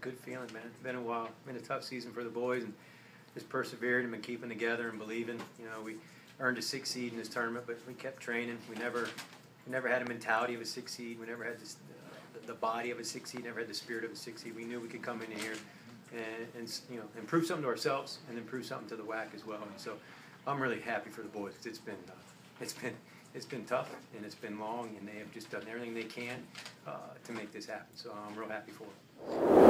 good feeling, man. It's been a while. Been a tough season for the boys, and just persevered and been keeping together and believing. You know, we earned a six seed in this tournament, but we kept training. We never, we never had a mentality of a six seed. We never had this, uh, the body of a six seed. Never had the spirit of a six seed. We knew we could come in here and, and you know improve something to ourselves and improve something to the WAC as well. And so, I'm really happy for the boys. It's been, uh, it's been, it's been tough and it's been long, and they have just done everything they can uh, to make this happen. So I'm real happy for them.